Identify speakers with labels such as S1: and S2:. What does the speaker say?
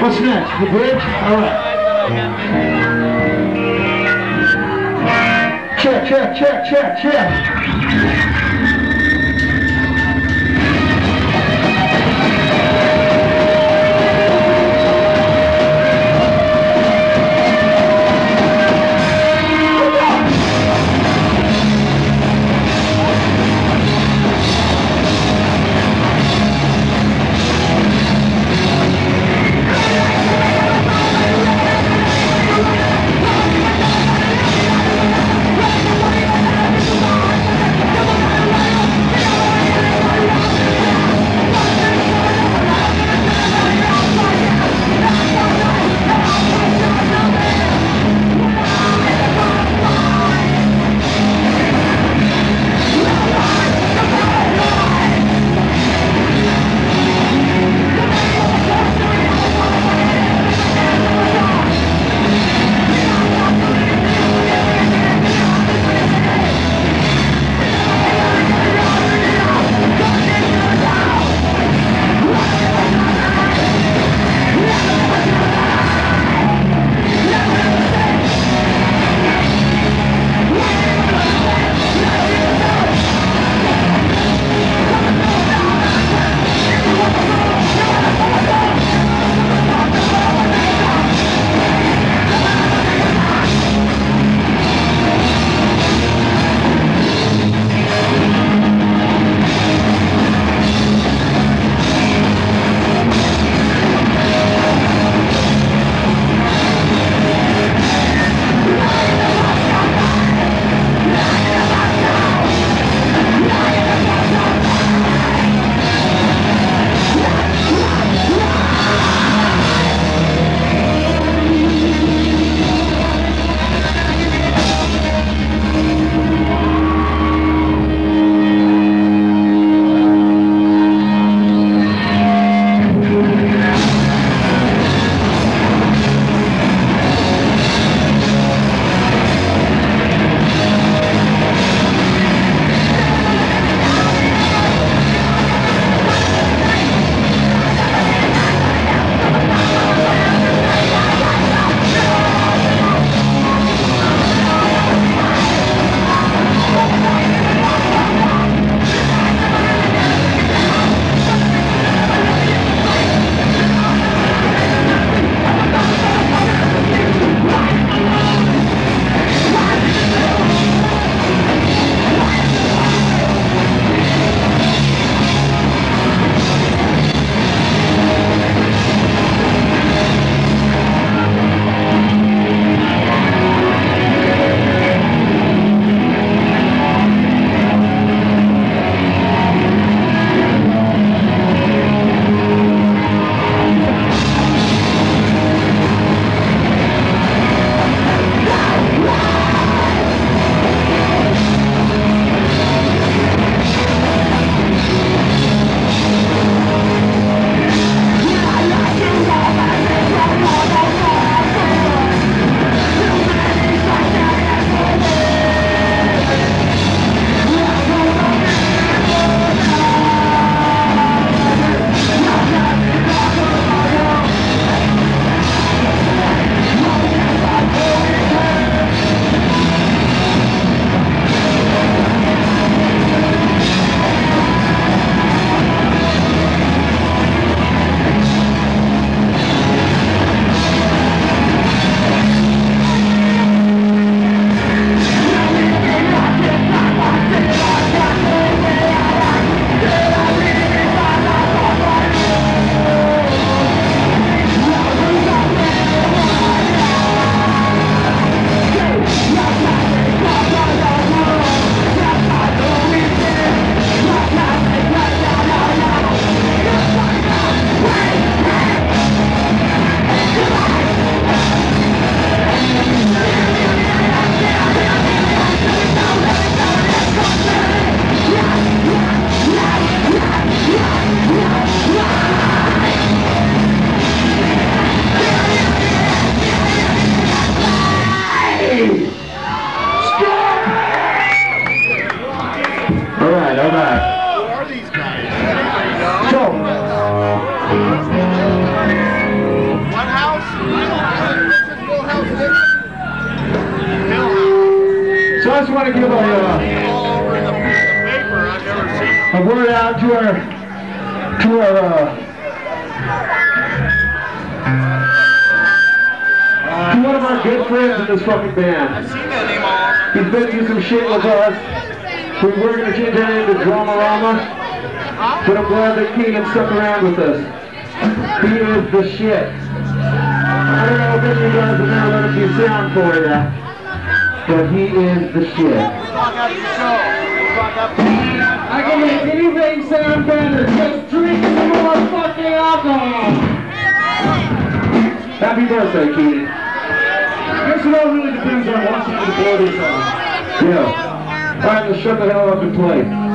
S1: What's next? The bridge? All right. Check, check, check, check, check. Out to our to our uh, to one of our good friends in this fucking band. He's been through some shit with us. We were gonna change our name to Dramarama, but I'm glad that Keenan stuck around with us. He is the shit. I don't know if any of you guys have ever let him do sound for you, but he is the shit. I can make anything sound better. Just drink some more fucking alcohol. Happy birthday, Keenan.
S2: I guess it all really depends on what you want to blow this on.
S1: Yeah. Alright, let's shut the hell up and play.